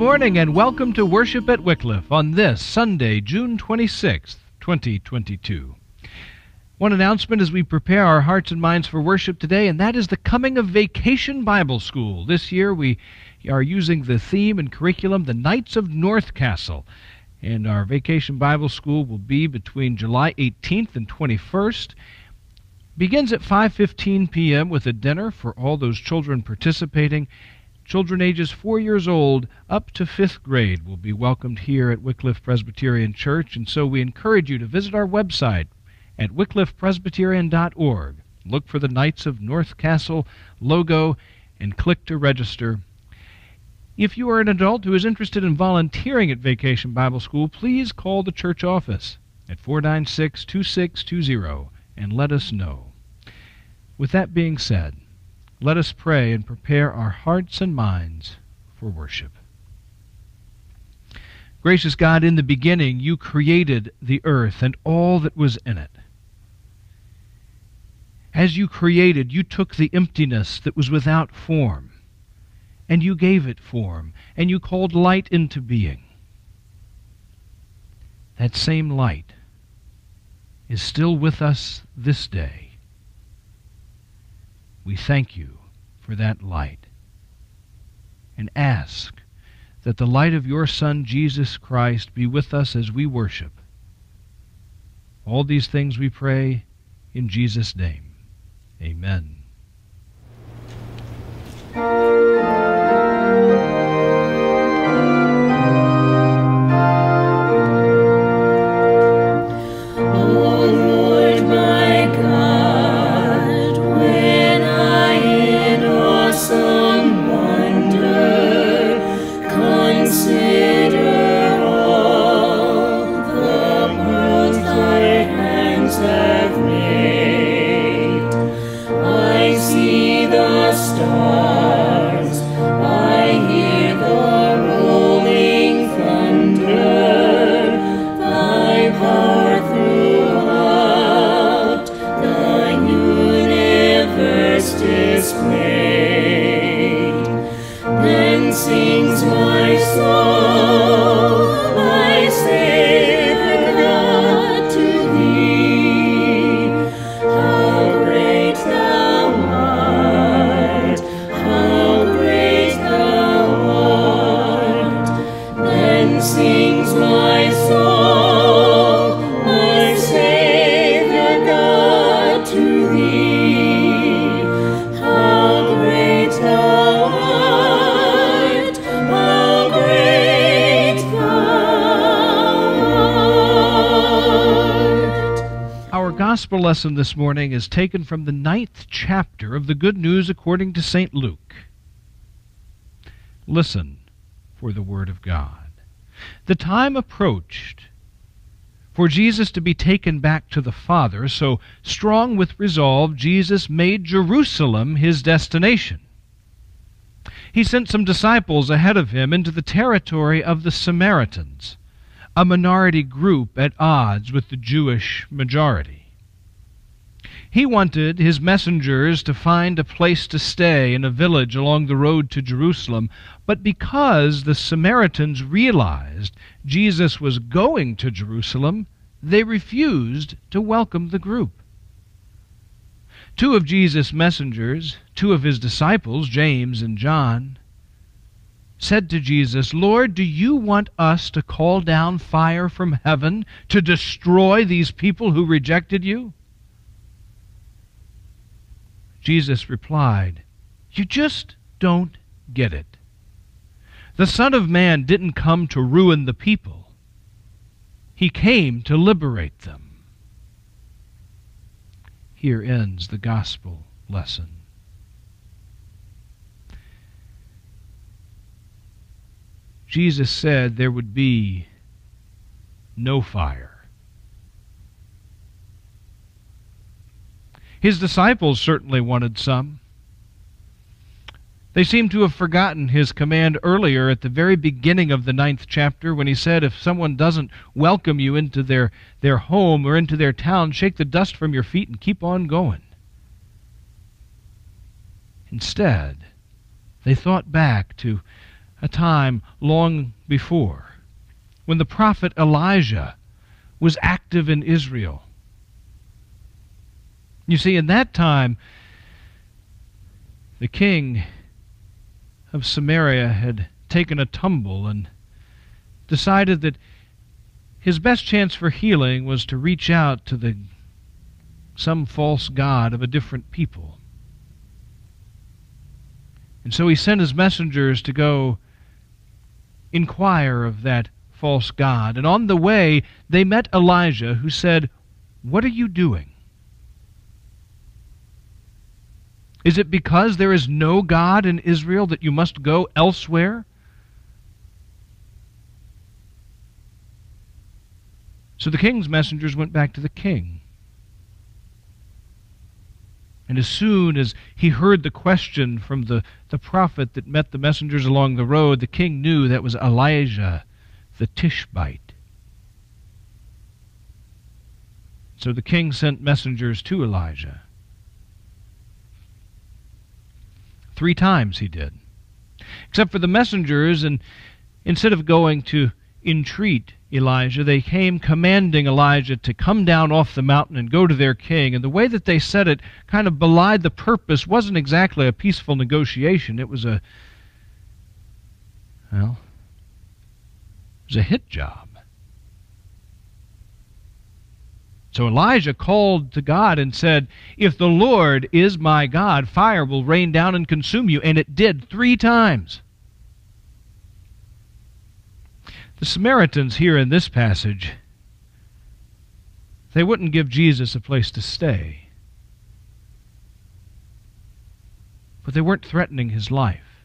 Morning and welcome to worship at Wycliffe on this Sunday, June 26th, 2022. One announcement as we prepare our hearts and minds for worship today, and that is the coming of Vacation Bible School. This year we are using the theme and curriculum, the Knights of North Castle. And our Vacation Bible School will be between July 18th and 21st. Begins at 5:15 p.m. with a dinner for all those children participating Children ages four years old up to fifth grade will be welcomed here at Wycliffe Presbyterian Church, and so we encourage you to visit our website at wycliffepresbyterian.org. Look for the Knights of North Castle logo and click to register. If you are an adult who is interested in volunteering at Vacation Bible School, please call the church office at 496 2620 and let us know. With that being said, let us pray and prepare our hearts and minds for worship. Gracious God, in the beginning you created the earth and all that was in it. As you created, you took the emptiness that was without form, and you gave it form, and you called light into being. That same light is still with us this day we thank you for that light and ask that the light of your Son, Jesus Christ, be with us as we worship. All these things we pray in Jesus' name. Amen. Gospel lesson this morning is taken from the ninth chapter of the Good News according to St. Luke. Listen for the Word of God. The time approached for Jesus to be taken back to the Father, so strong with resolve, Jesus made Jerusalem his destination. He sent some disciples ahead of him into the territory of the Samaritans, a minority group at odds with the Jewish majority. He wanted his messengers to find a place to stay in a village along the road to Jerusalem, but because the Samaritans realized Jesus was going to Jerusalem, they refused to welcome the group. Two of Jesus' messengers, two of his disciples, James and John, said to Jesus, Lord, do you want us to call down fire from heaven to destroy these people who rejected you? Jesus replied, You just don't get it. The Son of Man didn't come to ruin the people, He came to liberate them. Here ends the gospel lesson. Jesus said there would be no fire His disciples certainly wanted some. They seem to have forgotten his command earlier at the very beginning of the ninth chapter when he said, If someone doesn't welcome you into their, their home or into their town, shake the dust from your feet and keep on going. Instead, they thought back to a time long before when the prophet Elijah was active in Israel. You see, in that time, the king of Samaria had taken a tumble and decided that his best chance for healing was to reach out to the some false god of a different people. And so he sent his messengers to go inquire of that false god. And on the way, they met Elijah, who said, What are you doing? Is it because there is no God in Israel that you must go elsewhere? So the king's messengers went back to the king. And as soon as he heard the question from the, the prophet that met the messengers along the road, the king knew that was Elijah the Tishbite. So the king sent messengers to Elijah. Three times he did. Except for the messengers, and instead of going to entreat Elijah, they came commanding Elijah to come down off the mountain and go to their king. And the way that they said it kind of belied the purpose, wasn't exactly a peaceful negotiation. It was a, well, it was a hit job. So Elijah called to God and said, If the Lord is my God, fire will rain down and consume you. And it did three times. The Samaritans here in this passage, they wouldn't give Jesus a place to stay. But they weren't threatening his life.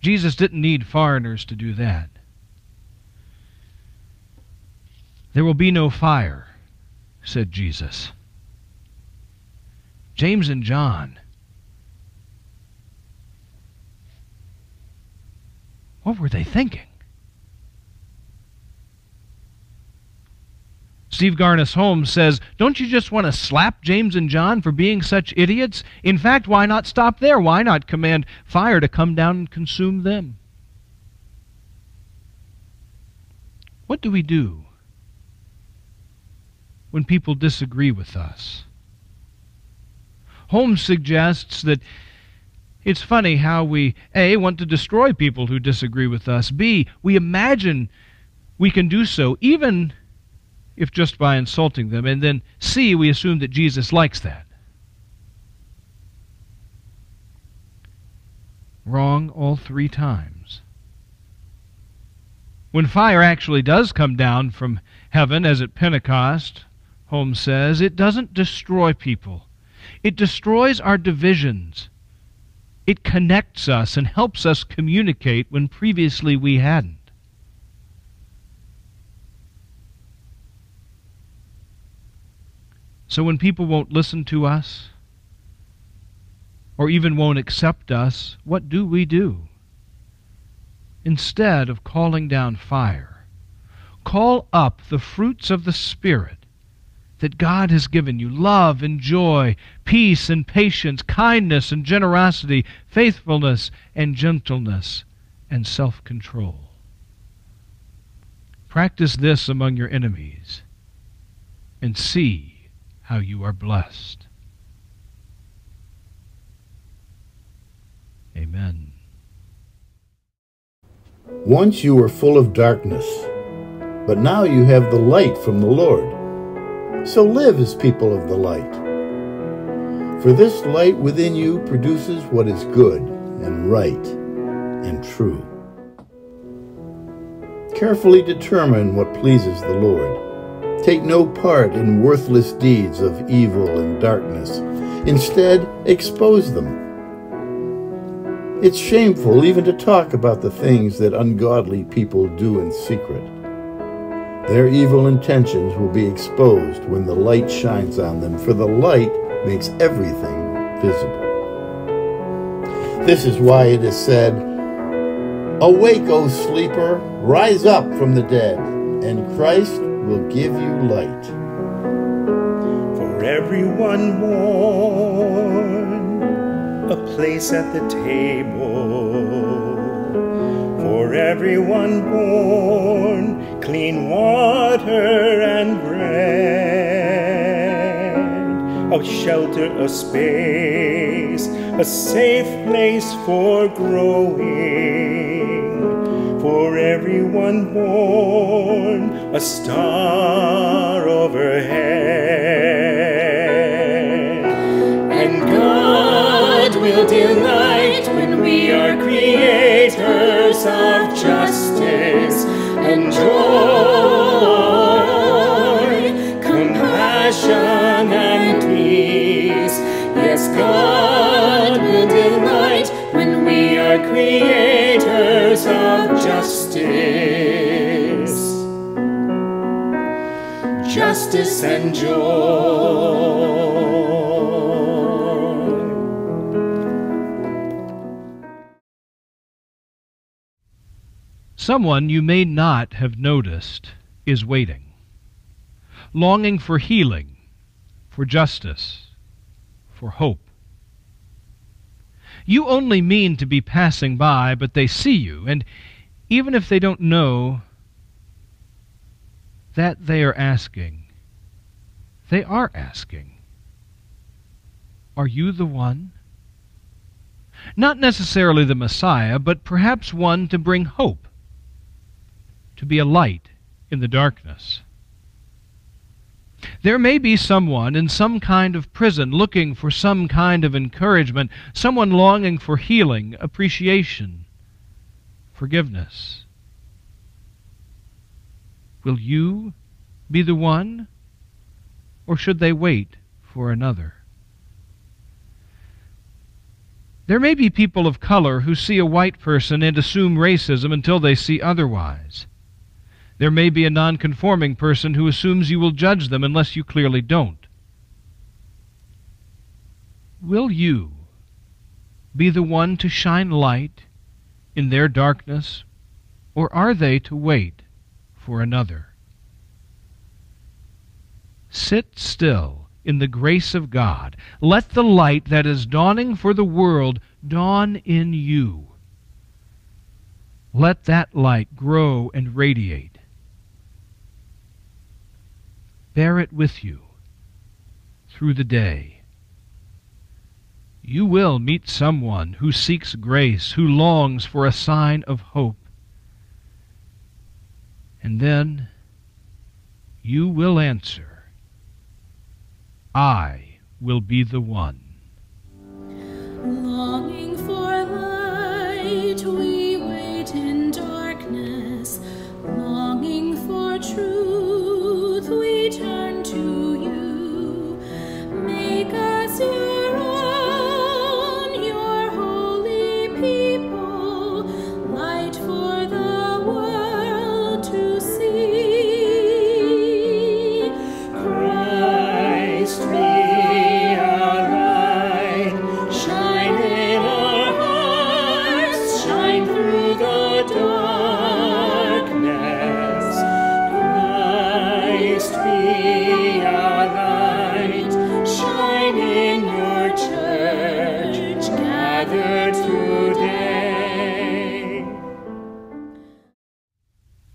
Jesus didn't need foreigners to do that. There will be no fire, said Jesus. James and John What were they thinking? Steve Garnaas Holmes says, Don't you just want to slap James and John for being such idiots? In fact, why not stop there? Why not command fire to come down and consume them? What do we do when people disagree with us? Holmes suggests that it's funny how we, A, want to destroy people who disagree with us, B, we imagine we can do so, even if just by insulting them, and then C, we assume that Jesus likes that. Wrong all three times. When fire actually does come down from heaven, as at Pentecost, Holmes says, it doesn't destroy people. It destroys our divisions it connects us and helps us communicate when previously we hadn't. So when people won't listen to us, or even won't accept us, what do we do? Instead of calling down fire, call up the fruits of the Spirit that God has given you love and joy, peace and patience, kindness and generosity, faithfulness and gentleness, and self control. Practice this among your enemies and see how you are blessed. Amen. Once you were full of darkness, but now you have the light from the Lord. So live as people of the light. For this light within you produces what is good and right and true. Carefully determine what pleases the Lord. Take no part in worthless deeds of evil and darkness. Instead, expose them. It's shameful even to talk about the things that ungodly people do in secret. Their evil intentions will be exposed when the light shines on them, for the light makes everything visible. This is why it is said, Awake, O sleeper, rise up from the dead, and Christ will give you light. For everyone born, a place at the table for everyone born, clean water and bread, a shelter, a space, a safe place for growing, for everyone born, a star overhead. And God will delight when we are creators of justice and joy, compassion and peace. Yes, God will delight when we are creators of justice, justice and joy. Someone you may not have noticed is waiting, longing for healing, for justice, for hope. You only mean to be passing by, but they see you, and even if they don't know that they are asking, they are asking, Are you the one? Not necessarily the Messiah, but perhaps one to bring hope to be a light in the darkness. There may be someone in some kind of prison looking for some kind of encouragement, someone longing for healing, appreciation, forgiveness. Will you be the one, or should they wait for another? There may be people of color who see a white person and assume racism until they see otherwise. There may be a nonconforming person who assumes you will judge them unless you clearly don't. Will you be the one to shine light in their darkness, or are they to wait for another? Sit still in the grace of God. Let the light that is dawning for the world dawn in you. Let that light grow and radiate bear it with you through the day. You will meet someone who seeks grace, who longs for a sign of hope. And then you will answer, I will be the one. Longing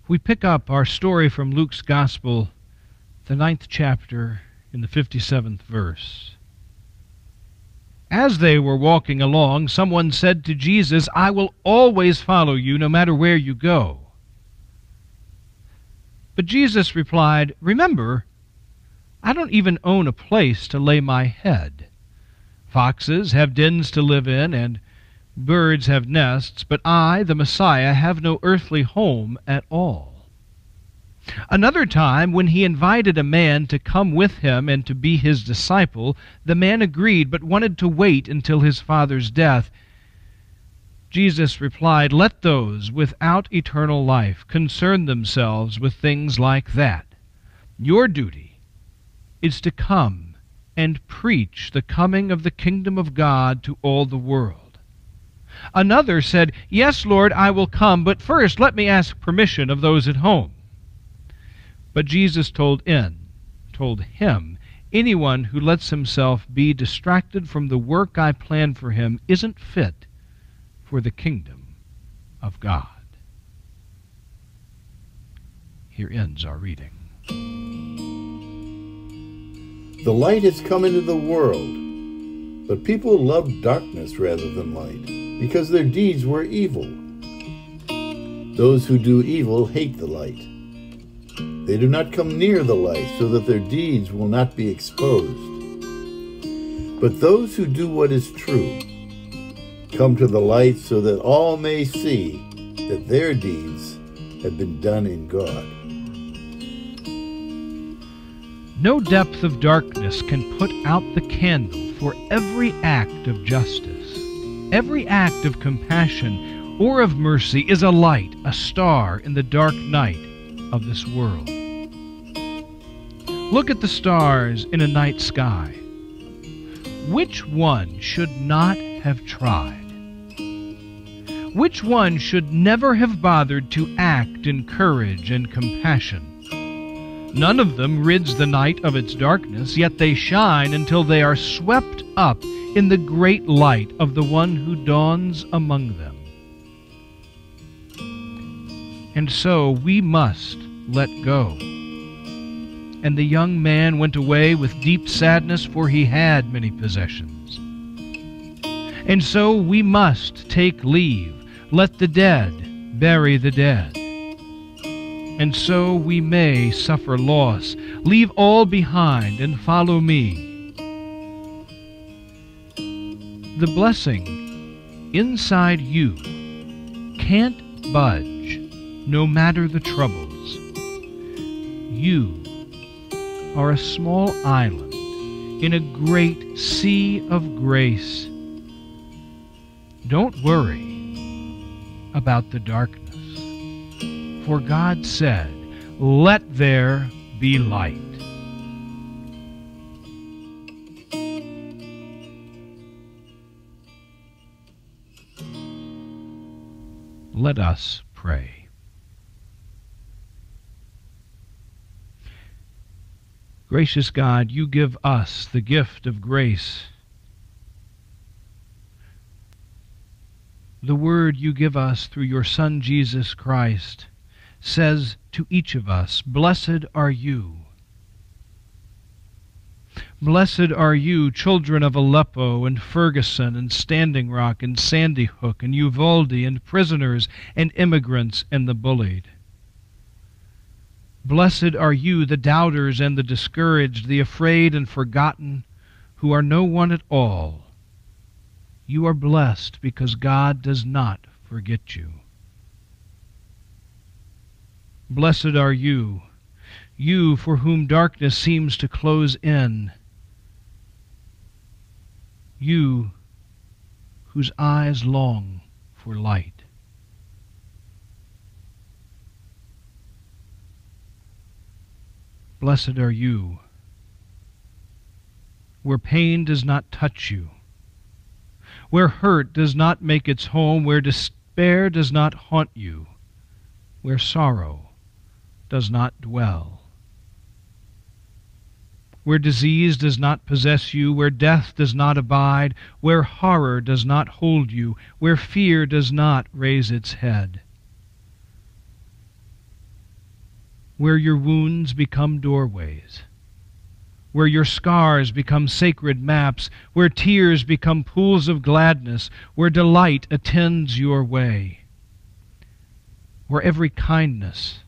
We pick up our story from Luke's Gospel, the ninth chapter, in the 57th verse. As they were walking along, someone said to Jesus, I will always follow you no matter where you go. But Jesus replied, Remember, I don't even own a place to lay my head. Foxes have dens to live in, and birds have nests, but I, the Messiah, have no earthly home at all. Another time, when he invited a man to come with him and to be his disciple, the man agreed, but wanted to wait until his father's death. Jesus replied, Let those without eternal life concern themselves with things like that. Your duty is to come and preach the coming of the kingdom of God to all the world. Another said, Yes, Lord, I will come, but first let me ask permission of those at home. But Jesus told in, told him, anyone who lets himself be distracted from the work I plan for him isn't fit for the kingdom of God. Here ends our reading. The light has come into the world, but people love darkness rather than light, because their deeds were evil. Those who do evil hate the light. They do not come near the light so that their deeds will not be exposed. But those who do what is true come to the light so that all may see that their deeds have been done in God. No depth of darkness can put out the candle for every act of justice. Every act of compassion or of mercy is a light, a star in the dark night of this world. Look at the stars in a night sky. Which one should not have tried? Which one should never have bothered to act in courage and compassion? None of them rids the night of its darkness, yet they shine until they are swept up in the great light of the one who dawns among them. And so we must let go. And the young man went away with deep sadness, for he had many possessions. And so we must take leave, let the dead bury the dead and so we may suffer loss. Leave all behind and follow me. The blessing inside you can't budge no matter the troubles. You are a small island in a great sea of grace. Don't worry about the darkness. For God said, Let there be light. Let us pray. Gracious God, you give us the gift of grace. The word you give us through your Son Jesus Christ says to each of us, Blessed are you. Blessed are you, children of Aleppo and Ferguson and Standing Rock and Sandy Hook and Uvalde and prisoners and immigrants and the bullied. Blessed are you, the doubters and the discouraged, the afraid and forgotten, who are no one at all. You are blessed because God does not forget you. Blessed are you, you for whom darkness seems to close in, you whose eyes long for light. Blessed are you, where pain does not touch you, where hurt does not make its home, where despair does not haunt you, where sorrow does not dwell. Where disease does not possess you, where death does not abide, where horror does not hold you, where fear does not raise its head. Where your wounds become doorways, where your scars become sacred maps, where tears become pools of gladness, where delight attends your way, where every kindness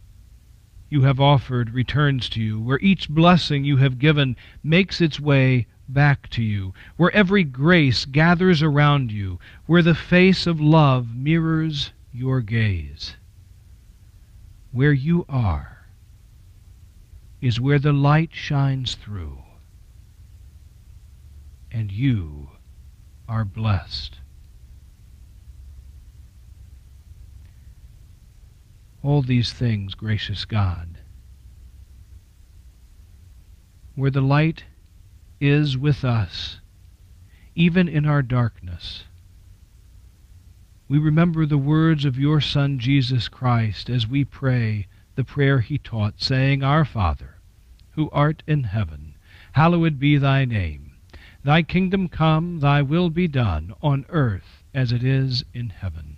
you have offered returns to you, where each blessing you have given makes its way back to you, where every grace gathers around you, where the face of love mirrors your gaze. Where you are is where the light shines through, and you are blessed. All these things, gracious God. Where the light is with us, even in our darkness. We remember the words of your Son Jesus Christ as we pray the prayer he taught, saying, Our Father, who art in heaven, hallowed be thy name. Thy kingdom come, thy will be done, on earth as it is in heaven.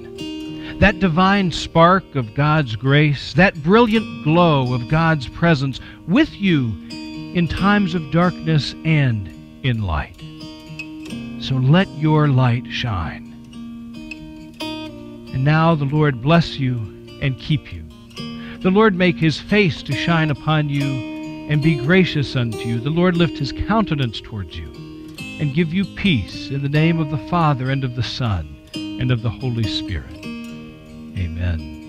That divine spark of God's grace, that brilliant glow of God's presence with you in times of darkness and in light. So let your light shine. And now the Lord bless you and keep you. The Lord make his face to shine upon you and be gracious unto you. The Lord lift his countenance towards you and give you peace in the name of the Father and of the Son and of the Holy Spirit. Amen.